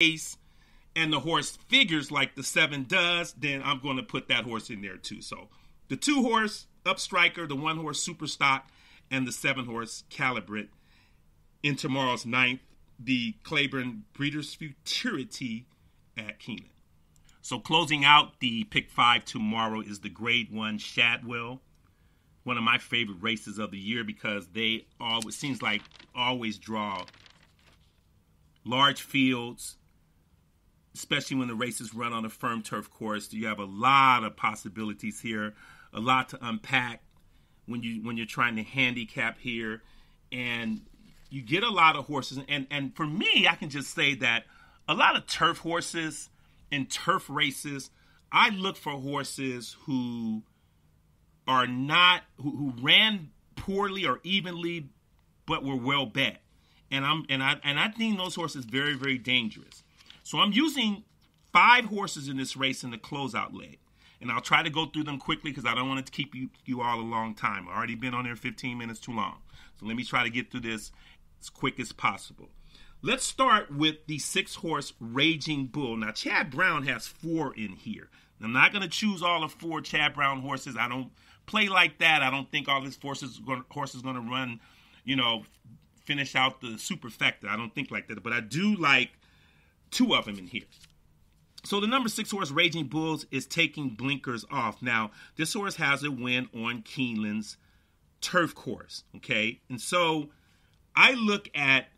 race and the horse figures like the seven does, then I'm going to put that horse in there too. So the two horse Upstriker, the one horse super stock, and the seven horse calibrate in tomorrow's ninth, the Claiborne Breeders' Futurity at Keeneland. So closing out the pick five tomorrow is the Grade One Shadwell, one of my favorite races of the year because they always seems like always draw large fields, especially when the races run on a firm turf course. You have a lot of possibilities here, a lot to unpack when you when you're trying to handicap here, and you get a lot of horses. And and for me, I can just say that a lot of turf horses in turf races, I look for horses who are not who, who ran poorly or evenly, but were well bet. And I'm and I and I think those horses very very dangerous. So I'm using five horses in this race in the closeout leg. And I'll try to go through them quickly because I don't want to keep you, you all a long time. I've already been on there 15 minutes too long. So let me try to get through this as quick as possible. Let's start with the six horse Raging Bull. Now, Chad Brown has four in here. I'm not going to choose all the four Chad Brown horses. I don't play like that. I don't think all his horses horses going to run, you know, finish out the superfecta. I don't think like that. But I do like two of them in here. So the number six horse Raging Bulls is taking blinkers off. Now, this horse has a win on Keeneland's turf course. Okay. And so I look at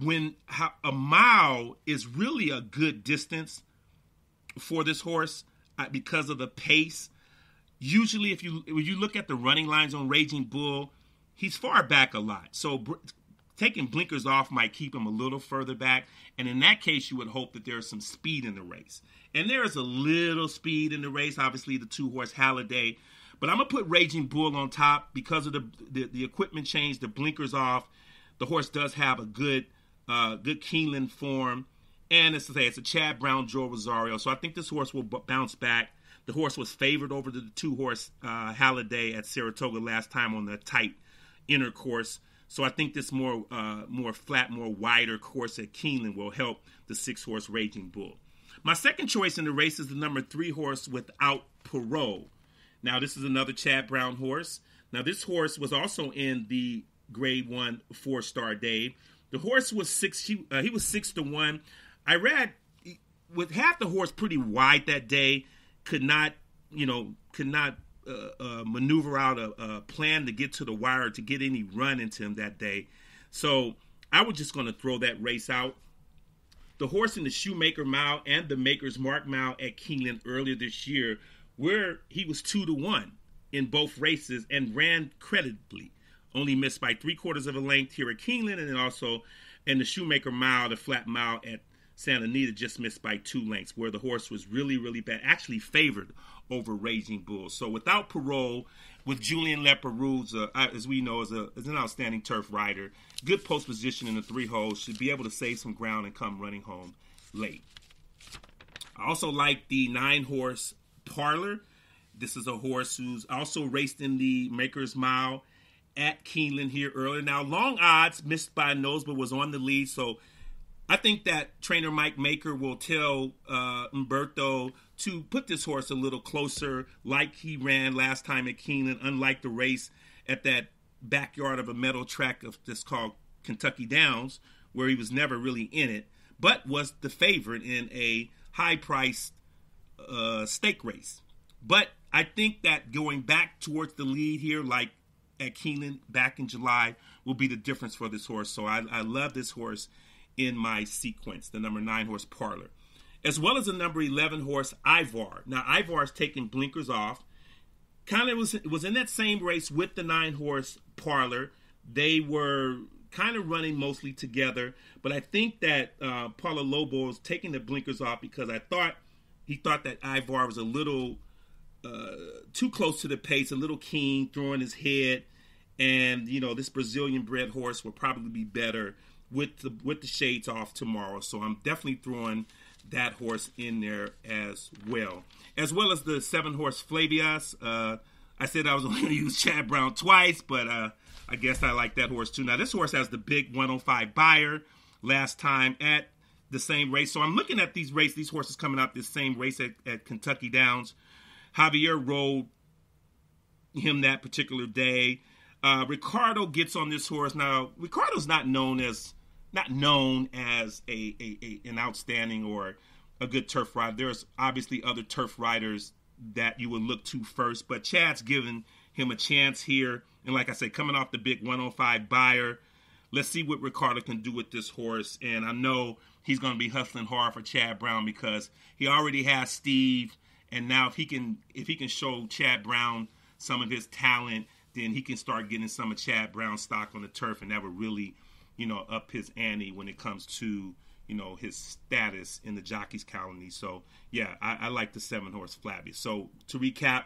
when a mile is really a good distance for this horse uh, because of the pace. Usually, if you when you look at the running lines on Raging Bull, he's far back a lot. So taking blinkers off might keep him a little further back. And in that case, you would hope that there's some speed in the race. And there is a little speed in the race. Obviously, the two horse Halladay. But I'm gonna put Raging Bull on top because of the, the the, equipment change, the blinkers off. The horse does have a good uh, good Keeneland form. And it's to say, it's a Chad Brown, Joel Rosario. So I think this horse will b- bounce back. The horse was favored over the two horse uh, Halladay at Saratoga last time on the tight inner course. So I think this more uh, more flat, more wider course at Keeneland will help the six horse Raging Bull. My second choice in the race is the number three horse without parole. Now this is another Chad Brown horse. Now this horse was also in the Grade One Fourstardave. The horse was six. He, uh, he was six to one. I read with half the horse pretty wide that day. Could not, you know, could not uh, uh, maneuver out a, a, plan to get to the wire to get any run into him that day. So I was just going to throw that race out. The horse in the Shoemaker Mile and the Maker's Mark Mile at Keeneland earlier this year, where he was two to one in both races and ran creditably only missed by three quarters of a length here at Keeneland, and then also in the Shoemaker Mile, the flat mile at Santa Anita, just missed by two lengths, where the horse was really, really bad, actually favored over Raging Bull. So without parole, with Julien Leparoux, uh, as we know, is, a, is an outstanding turf rider, good post position in the three holes, should be able to save some ground and come running home late. I also like the nine horse Parlor. This is a horse who's also raced in the Maker's Mile at Keeneland here earlier. Now, long odds, missed by nose, but was on the lead. So I think that trainer Mike Maker will tell uh, Umberto to put this horse a little closer, like he ran last time at Keeneland, unlike the race at that backyard of a metal track of this called Kentucky Downs, where he was never really in it, but was the favorite in a high priced uh, stake race. But I think that going back towards the lead here, like at Keeneland back in July will be the difference for this horse. So I, I love this horse in my sequence, the number nine horse Parlor, as well as the number 11 horse Ivar. Now, Ivar's taking blinkers off. Kind of was, was in that same race with the nine horse Parlor. They were kind of running mostly together, but I think that uh, Paulo Lobo taking the blinkers off because I thought he thought that Ivar was a little uh, too close to the pace, a little keen, throwing his head, and you know this Brazilian bred horse will probably be better with the with the shades off tomorrow. So I'm definitely throwing that horse in there as well, as well as the seven horse Flavius. Uh, I said I was only going to use Chad Brown twice, but uh, I guess I like that horse too. Now this horse has the big 105 Beyer last time at the same race. So I'm looking at these races, these horses coming out this same race at, at Kentucky Downs. Javier rode him that particular day. Uh, Ricardo gets on this horse. Now, Ricardo's not known as not known as a, a, a, an outstanding or a good turf rider. There's obviously other turf riders that you would look to first, but Chad's given him a chance here. And like I said, coming off the big 105 Beyer, let's see what Ricardo can do with this horse. And I know he's going to be hustling hard for Chad Brown because he already has Steve, and now if he can if he can show Chad Brown some of his talent, then he can start getting some of Chad Brown's stock on the turf, and that would really, you know, up his ante when it comes to you know his status in the jockeys colony. So yeah, I, I like the seven horse Flavius. So to recap,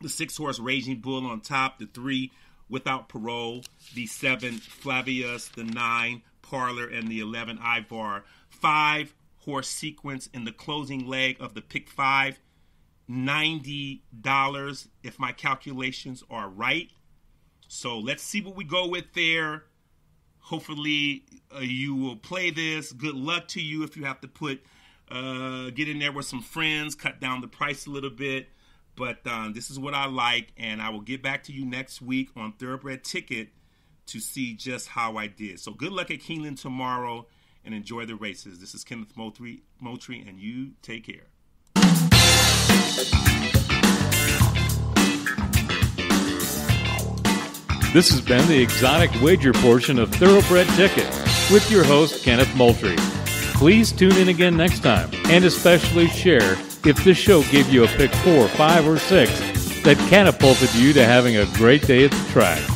the six horse Raging Bull on top, the three without parole, the seven Flavius, the nine Parlor, and the eleven Ivar. Five horse sequence in the closing leg of the pick five. $90 if my calculations are right. So let's see what we go with there. Hopefully, uh, you will play this. Good luck to you if you have to put, uh, get in there with some friends, cut down the price a little bit. But um, this is what I like, and I will get back to you next week on Thoroughbred Ticket to see just how I did. So good luck at Keeneland tomorrow, and enjoy the races. This is Kenneth Moultrie, Moultrie and you take care. This has been the exotic wager portion of Thoroughbred Ticket with your host, Kenneth Moultrie. Please tune in again next time and especially share if this show gave you a pick four, five, or six that catapulted you to having a great day at the track.